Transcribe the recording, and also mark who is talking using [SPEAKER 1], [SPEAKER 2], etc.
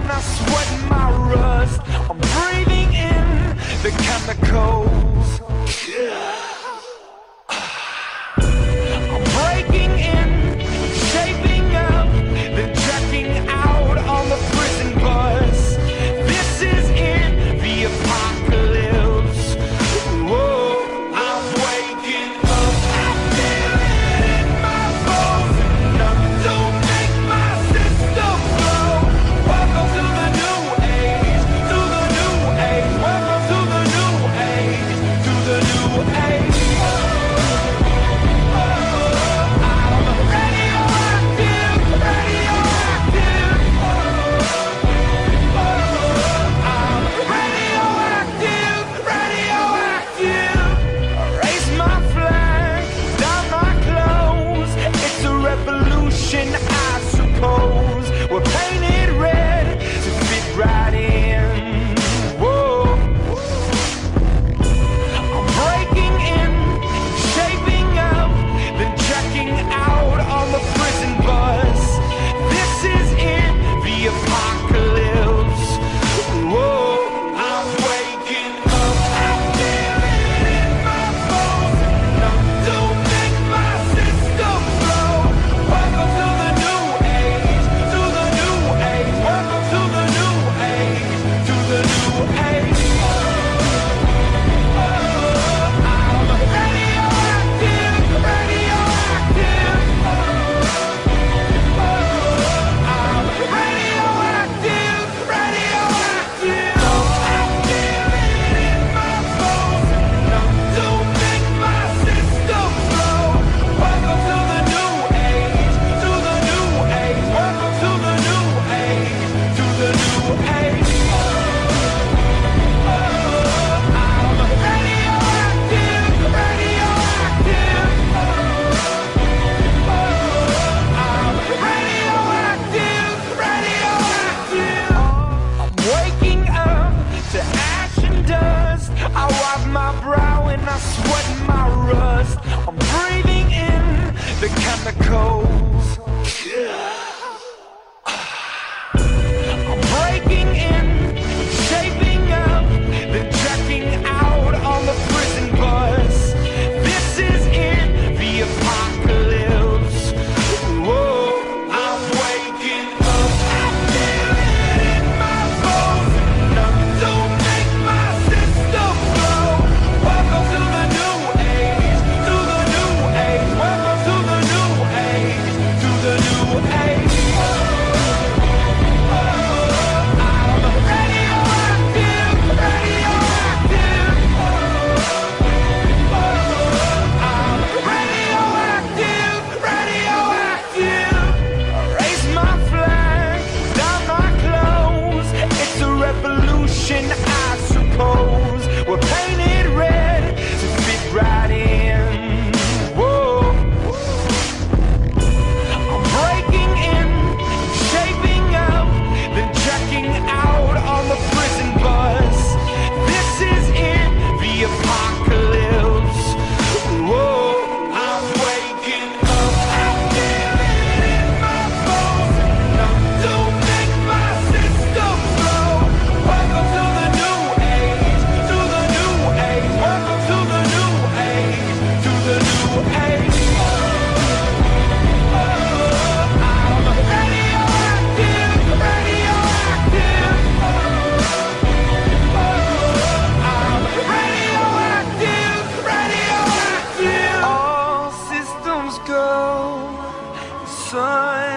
[SPEAKER 1] when I sweat my rust. I'm breathing in the chemicals my brow and I sweat my rust. I'm breathing in the chemicals. sun.